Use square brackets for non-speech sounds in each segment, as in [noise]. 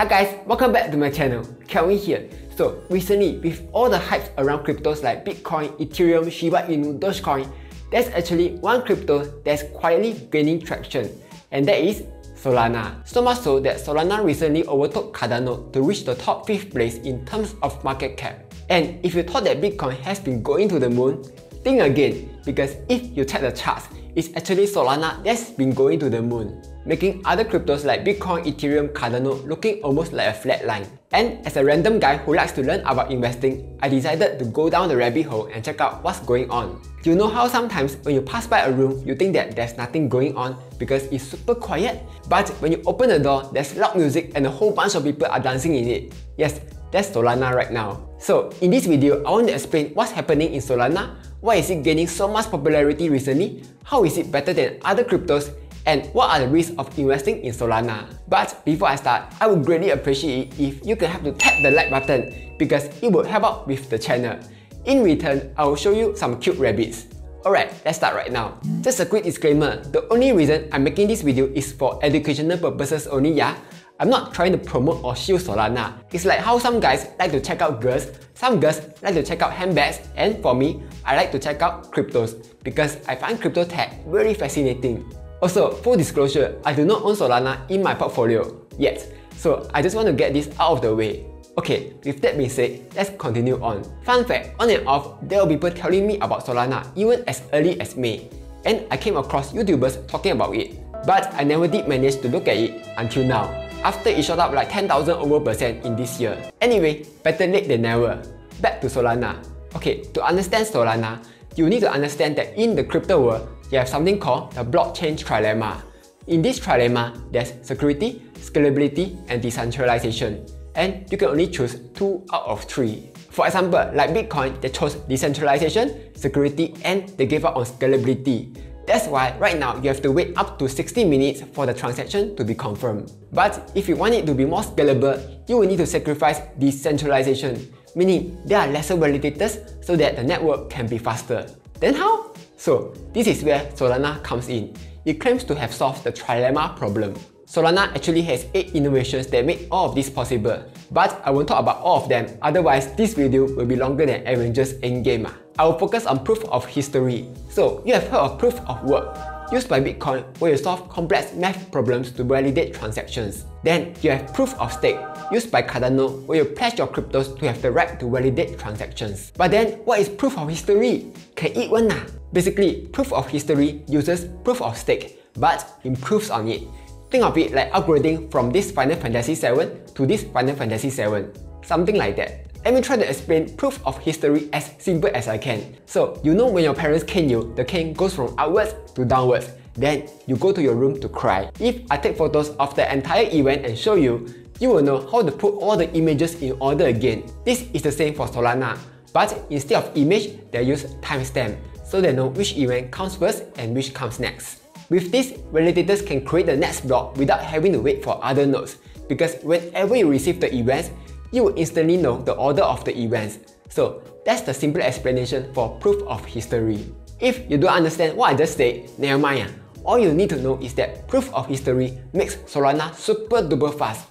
Hi guys, welcome back to my channel. Kelvin here. So recently, with all the hype around cryptos like Bitcoin, Ethereum, Shiba Inu, Dogecoin, there's actually one crypto that's quietly gaining traction, and that is Solana. So much so that Solana recently overtook Cardano to reach the top 5th place in terms of market cap. And if you thought that Bitcoin has been going to the moon, think again, because if you check the charts, it's actually Solana that's been going to the moon, making other cryptos like Bitcoin, Ethereum, Cardano looking almost like a flat line. And as a random guy who likes to learn about investing, I decided to go down the rabbit hole and check out what's going on. You know how sometimes when you pass by a room, you think that there's nothing going on because it's super quiet? But when you open the door, there's loud music and a whole bunch of people are dancing in it. Yes, that's Solana right now. So in this video, I want to explain what's happening in Solana, why is it gaining so much popularity recently, how is it better than other cryptos, and what are the risks of investing in Solana. But before I start, I would greatly appreciate it if you can help to tap the like button because it will help out with the channel. In return, I will show you some cute rabbits. Alright, let's start right now. Just a quick disclaimer, the only reason I'm making this video is for educational purposes only yeah. I'm not trying to promote or shield Solana. It's like how some guys like to check out girls, some girls like to check out handbags, and for me, I like to check out cryptos because I find crypto tech very fascinating. Also, full disclosure, I do not own Solana in my portfolio yet, so I just want to get this out of the way. Okay, with that being said, let's continue on. Fun fact, on and off, there were people telling me about Solana even as early as May, and I came across YouTubers talking about it. But I never did manage to look at it until now after it shot up like 10,000 over percent in this year. Anyway, better late than never. Back to Solana. Okay, to understand Solana, you need to understand that in the crypto world, you have something called the blockchain trilemma. In this trilemma, there's security, scalability, and decentralization. And you can only choose two out of three. For example, like Bitcoin, they chose decentralization, security, and they gave up on scalability. That's why right now you have to wait up to 60 minutes for the transaction to be confirmed. But if you want it to be more scalable, you will need to sacrifice decentralization, meaning there are lesser validators so that the network can be faster. Then how? So this is where Solana comes in. It claims to have solved the trilemma problem. Solana actually has 8 innovations that make all of this possible. But I won't talk about all of them, otherwise this video will be longer than Avengers Endgame. I will focus on proof of history. So, you have heard of proof of work, used by Bitcoin where you solve complex math problems to validate transactions. Then, you have proof of stake, used by Cardano where you pledge your cryptos to have the right to validate transactions. But then, what is proof of history? Can eat one nah? Basically, proof of history uses proof of stake, but improves on it. Think of it like upgrading from this Final Fantasy 7 to this Final Fantasy 7. Something like that. Let me try to explain proof of history as simple as I can. So, you know when your parents cane you, the cane goes from upwards to downwards. Then, you go to your room to cry. If I take photos of the entire event and show you, you will know how to put all the images in order again. This is the same for Solana. But instead of image, they use timestamp, so they know which event comes first and which comes next. With this, validators can create the next block without having to wait for other nodes, because whenever you receive the events, you will instantly know the order of the events. So that's the simple explanation for proof of history. If you don't understand what I just said, never mind. Ah. All you need to know is that proof of history makes Solana super duper fast.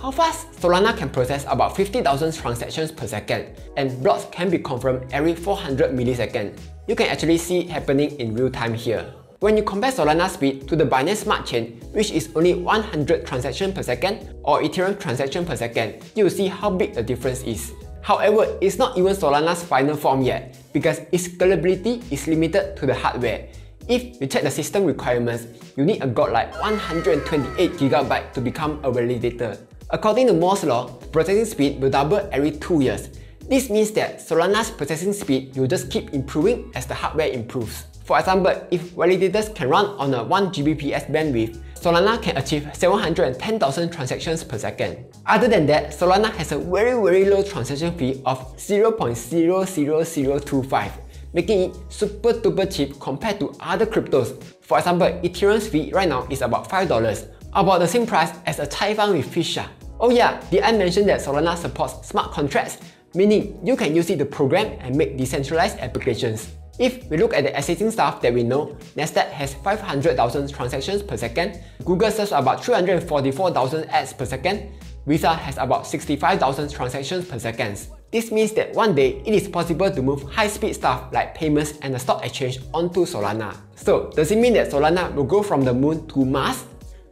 How fast? Solana can process about 50,000 transactions per second, and blocks can be confirmed every 400 milliseconds. You can actually see happening in real time here. When you compare Solana speed to the Binance Smart Chain, which is only 100 transactions per second, or Ethereum transactions per second, you will see how big the difference is. However, it's not even Solana's final form yet, because its scalability is limited to the hardware. If you check the system requirements, you need a godlike 128GB to become a validator. According to Moore's law, processing speed will double every 2 years. This means that Solana's processing speed will just keep improving as the hardware improves. For example, if validators can run on a 1 Gbps bandwidth, Solana can achieve 710,000 transactions per second. Other than that, Solana has a very very low transaction fee of 0.00025, making it super duper cheap compared to other cryptos. For example, Ethereum's fee right now is about $5, about the same price as a chai with Fisha. Oh yeah, did I mention that Solana supports smart contracts? Meaning, you can use it to program and make decentralized applications. If we look at the existing stuff that we know, Nasdaq has 500,000 transactions per second, Google serves about 344,000 ads per second, Visa has about 65,000 transactions per second. This means that one day it is possible to move high-speed stuff like payments and the stock exchange onto Solana. So does it mean that Solana will go from the moon to Mars?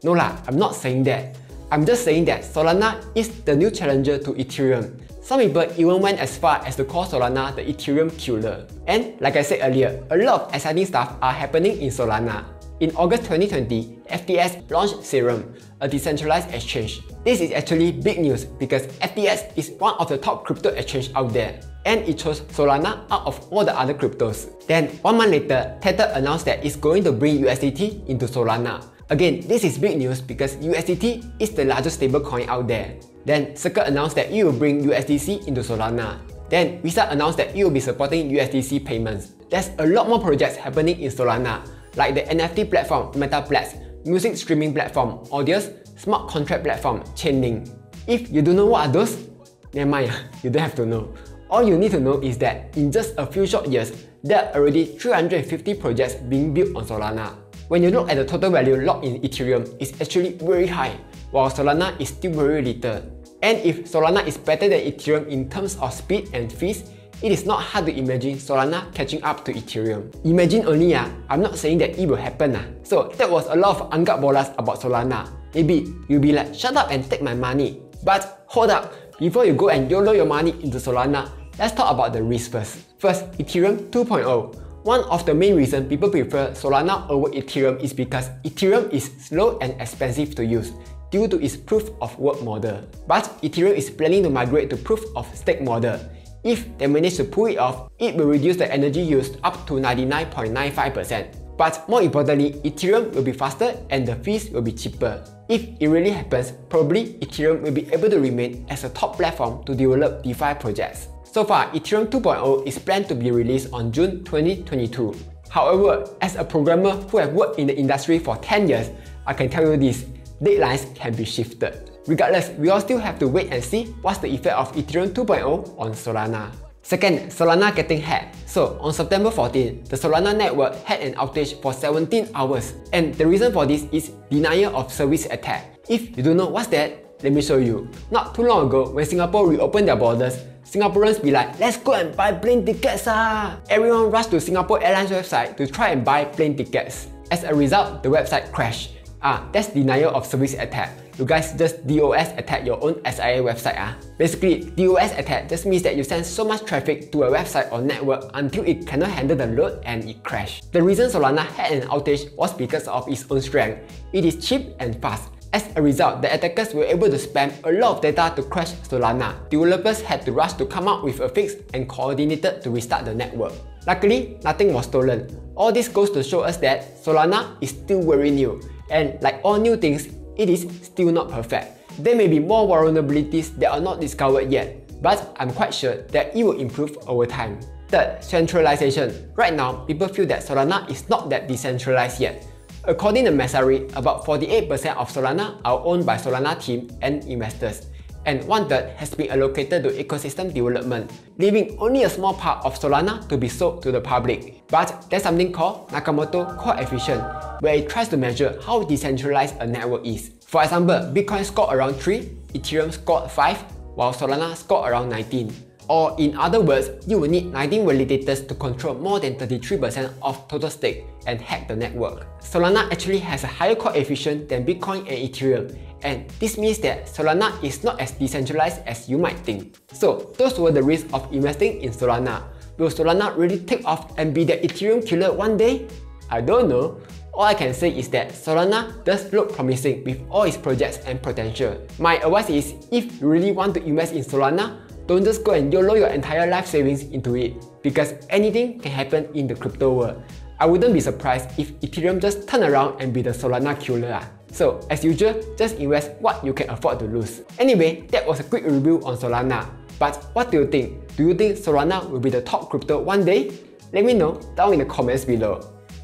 No lah, I'm not saying that. I'm just saying that Solana is the new challenger to Ethereum. Some people even went as far as to call Solana the Ethereum killer. And like I said earlier, a lot of exciting stuff are happening in Solana. In August 2020, FTX launched Serum, a decentralized exchange. This is actually big news because FTX is one of the top crypto exchange out there and it chose Solana out of all the other cryptos. Then, one month later, Tether announced that it's going to bring USDT into Solana. Again, this is big news because USDT is the largest stablecoin out there. Then, Circle announced that it will bring USDC into Solana. Then, Visa announced that it will be supporting USDC payments. There's a lot more projects happening in Solana, like the NFT platform Metaplex, music streaming platform Audius, smart contract platform Chainlink. If you don't know what are those, never mind, [laughs] you don't have to know. All you need to know is that in just a few short years, there are already 350 projects being built on Solana. When you look at the total value locked in Ethereum, it's actually very high, while Solana is still very little. And if Solana is better than Ethereum in terms of speed and fees, it is not hard to imagine Solana catching up to Ethereum. Imagine only ah, I'm not saying that it will happen ah. So that was a lot of anggap bolas about Solana. Maybe you'll be like, shut up and take my money. But hold up, before you go and YOLO your money into Solana, let's talk about the risk first. First, Ethereum 2.0. One of the main reasons people prefer Solana over Ethereum is because Ethereum is slow and expensive to use due to its proof of work model. But Ethereum is planning to migrate to proof of stake model. If they manage to pull it off, it will reduce the energy used up to 99.95%. But more importantly, Ethereum will be faster and the fees will be cheaper. If it really happens, probably Ethereum will be able to remain as a top platform to develop DeFi projects. So far, Ethereum 2.0 is planned to be released on June 2022. However, as a programmer who have worked in the industry for 10 years, I can tell you this, deadlines can be shifted. Regardless, we all still have to wait and see what's the effect of Ethereum 2.0 on Solana. Second, Solana getting hacked. So, on September 14, the Solana network had an outage for 17 hours. And the reason for this is denial of service attack. If you don't know what's that, let me show you. Not too long ago, when Singapore reopened their borders, Singaporeans be like, let's go and buy plane tickets ah! Everyone rushed to Singapore Airlines website to try and buy plane tickets. As a result, the website crashed. Ah, that's denial of service attack you guys just DOS attack your own SIA website. Ah. Basically, DOS attack just means that you send so much traffic to a website or network until it cannot handle the load and it crashes. The reason Solana had an outage was because of its own strength. It is cheap and fast. As a result, the attackers were able to spam a lot of data to crash Solana. Developers had to rush to come up with a fix and coordinated to restart the network. Luckily, nothing was stolen. All this goes to show us that Solana is still very new, and like all new things, it is still not perfect. There may be more vulnerabilities that are not discovered yet, but I'm quite sure that it will improve over time. Third, centralization. Right now, people feel that Solana is not that decentralized yet. According to Messari, about 48% of Solana are owned by Solana team and investors, and one third has been allocated to ecosystem development, leaving only a small part of Solana to be sold to the public. But there's something called Nakamoto coefficient, where it tries to measure how decentralized a network is. For example, Bitcoin scored around 3, Ethereum scored 5, while Solana scored around 19. Or in other words, you will need 19 validators to control more than 33% of total stake and hack the network. Solana actually has a higher coefficient than Bitcoin and Ethereum, and this means that Solana is not as decentralized as you might think. So those were the risks of investing in Solana. Will Solana really take off and be the Ethereum killer one day? I don't know. All I can say is that Solana does look promising with all its projects and potential. My advice is, if you really want to invest in Solana, don't just go and YOLO your entire life savings into it, because anything can happen in the crypto world. I wouldn't be surprised if Ethereum just turn around and be the Solana killer. So, as usual, just invest what you can afford to lose. Anyway, that was a quick review on Solana. But what do you think? Do you think Solana will be the top crypto one day? Let me know down in the comments below.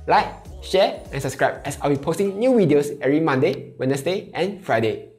Like, share, and subscribe as I'll be posting new videos every Monday, Wednesday, and Friday.